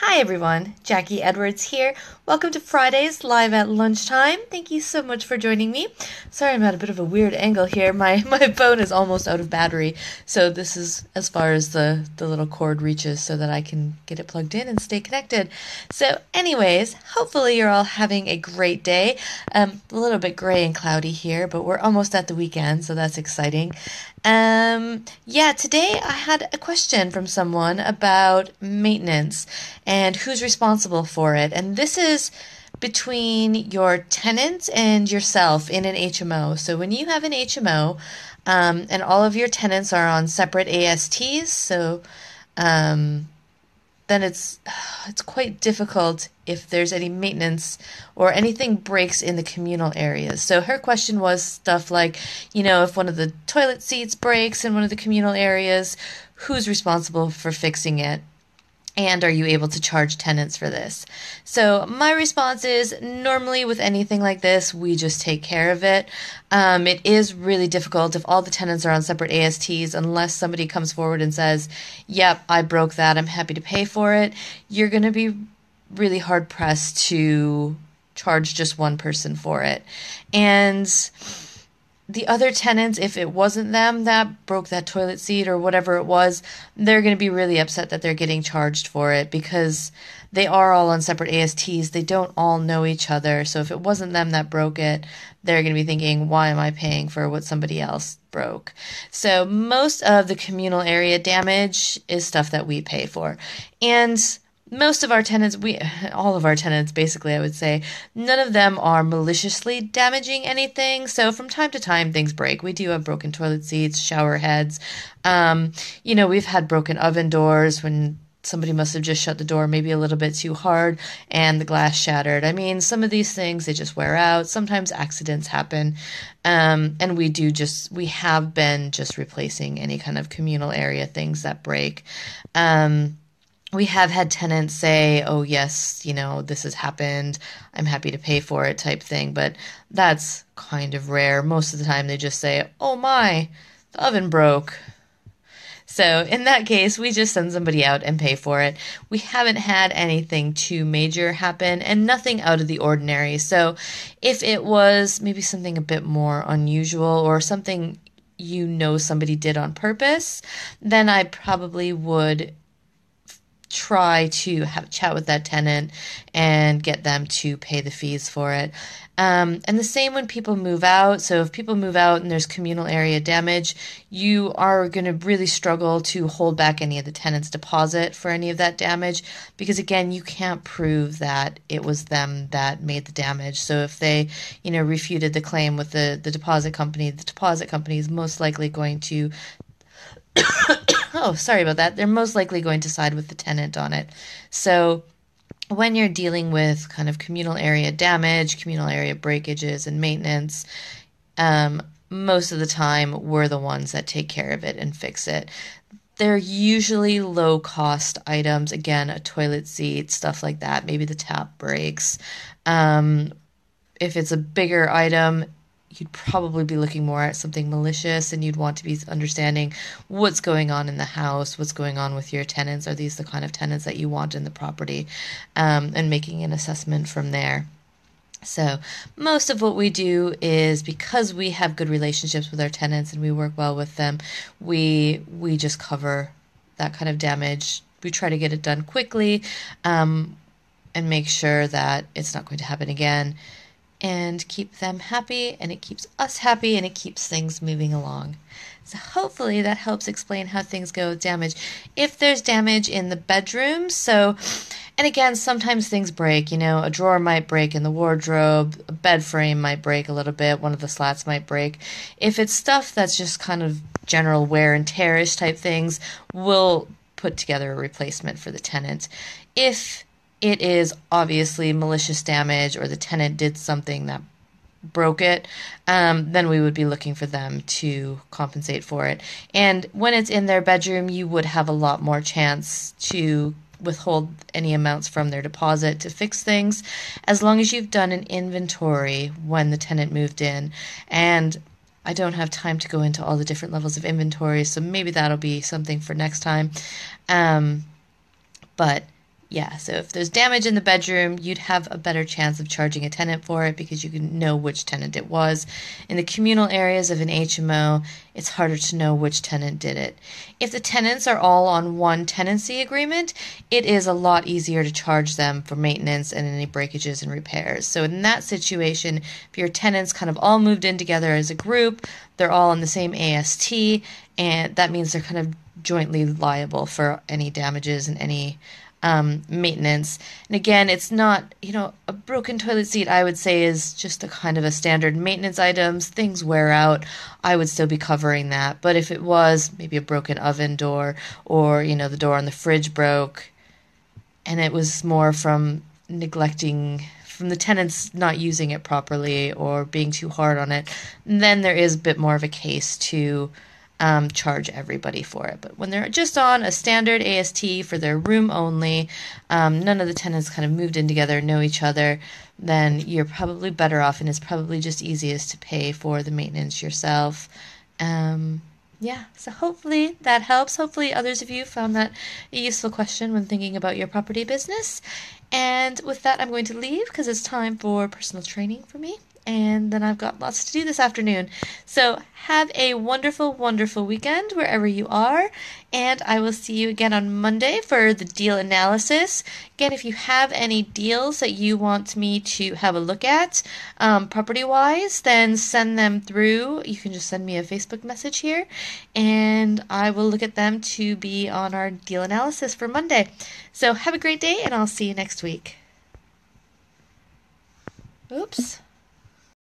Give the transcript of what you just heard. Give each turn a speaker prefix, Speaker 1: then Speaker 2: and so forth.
Speaker 1: Hi everyone, Jacquie Edwards here. Welcome to Fridays live at lunchtime. Thank you so much for joining me. Sorry I'm at a bit of a weird angle here. My my phone is almost out of battery, so this is as far as the the little cord reaches so that I can get it plugged in and stay connected. So anyways, hopefully you're all having a great day. Um a little bit gray and cloudy here, but we're almost at the weekend, so that's exciting. Um, yeah, today I had a question from someone about maintenance and who's responsible for it. And this is between your tenant and yourself in an HMO. So when you have an HMO um, and all of your tenants are on separate ASTs, so um, then it's it's quite difficult if there's any maintenance or anything breaks in the communal areas. So her question was stuff like, you know, if one of the toilet seats breaks in one of the communal areas, who's responsible for fixing it? And are you able to charge tenants for this? So, my response is normally with anything like this, we just take care of it. Um, it is really difficult if all the tenants are on separate ASTs, unless somebody comes forward and says, Yep, I broke that, I'm happy to pay for it. You're going to be really hard pressed to charge just one person for it. And the other tenants, if it wasn't them that broke that toilet seat or whatever it was, they're going to be really upset that they're getting charged for it because they are all on separate ASTs. They don't all know each other. So if it wasn't them that broke it, they're going to be thinking, why am I paying for what somebody else broke? So most of the communal area damage is stuff that we pay for. And most of our tenants, we all of our tenants basically, I would say, none of them are maliciously damaging anything. So from time to time, things break. We do have broken toilet seats, shower heads. Um, you know, we've had broken oven doors when somebody must have just shut the door maybe a little bit too hard and the glass shattered. I mean, some of these things they just wear out. Sometimes accidents happen. Um, and we do just, we have been just replacing any kind of communal area things that break. Um, we have had tenants say, oh, yes, you know, this has happened. I'm happy to pay for it, type thing. But that's kind of rare. Most of the time, they just say, oh, my, the oven broke. So, in that case, we just send somebody out and pay for it. We haven't had anything too major happen and nothing out of the ordinary. So, if it was maybe something a bit more unusual or something you know somebody did on purpose, then I probably would try to have a chat with that tenant and get them to pay the fees for it. Um, and the same when people move out. So if people move out and there's communal area damage, you are going to really struggle to hold back any of the tenant's deposit for any of that damage because again, you can't prove that it was them that made the damage. So if they, you know, refuted the claim with the the deposit company, the deposit company is most likely going to oh, sorry about that. They're most likely going to side with the tenant on it. So when you're dealing with kind of communal area damage, communal area breakages, and maintenance, um, most of the time we're the ones that take care of it and fix it. They're usually low cost items. Again, a toilet seat, stuff like that. Maybe the tap breaks. Um, if it's a bigger item, you'd probably be looking more at something malicious and you'd want to be understanding what's going on in the house, what's going on with your tenants. Are these the kind of tenants that you want in the property? Um, and making an assessment from there. So, most of what we do is because we have good relationships with our tenants and we work well with them, we we just cover that kind of damage. We try to get it done quickly um, and make sure that it's not going to happen again and keep them happy, and it keeps us happy, and it keeps things moving along. So, hopefully, that helps explain how things go with damage. If there's damage in the bedroom, so, and again, sometimes things break. You know, a drawer might break in the wardrobe, a bed frame might break a little bit, one of the slats might break. If it's stuff that's just kind of general wear and tearish type things, we'll put together a replacement for the tenant. If it is obviously malicious damage or the tenant did something that broke it, um, then we would be looking for them to compensate for it. And when it's in their bedroom, you would have a lot more chance to withhold any amounts from their deposit to fix things as long as you've done an inventory when the tenant moved in. And I don't have time to go into all the different levels of inventory, so maybe that'll be something for next time. Um, but Yeah, so if there's damage in the bedroom, you'd have a better chance of charging a tenant for it because you can know which tenant it was. In the communal areas of an HMO, it's harder to know which tenant did it. If the tenants are all on one tenancy agreement, it is a lot easier to charge them for maintenance and any breakages and repairs. So in that situation, if your tenants kind of all moved in together as a group, they're all on the same AST, and that means they're kind of jointly liable for any damages and any um, maintenance. And again, it's not, you know, a broken toilet seat, I would say, is just a kind of a standard maintenance items. Things wear out. I would still be covering that. But if it was maybe a broken oven door or, you know, the door on the fridge broke and it was more from neglecting from the tenants not using it properly or being too hard on it, then there is a bit more of a case to um, charge everybody for it. But when they're just on a standard AST for their room only, um, none of the tenants kind of moved in together, know each other, then you're probably better off, and it's probably just easiest to pay for the maintenance yourself. Um, yeah, so hopefully that helps. Hopefully, others of you found that a useful question when thinking about your property business. And with that, I'm going to leave because it's time for personal training for me and then I've got lots to do this afternoon. So have a wonderful, wonderful weekend wherever you are, and I will see you again on Monday for the deal analysis. Again, if you have any deals that you want me to have a look at um, property wise, then send them through. You can just send me a Facebook message here, and I will look at them to be on our deal analysis for Monday. So have a great day, and I'll see you next week. Oops.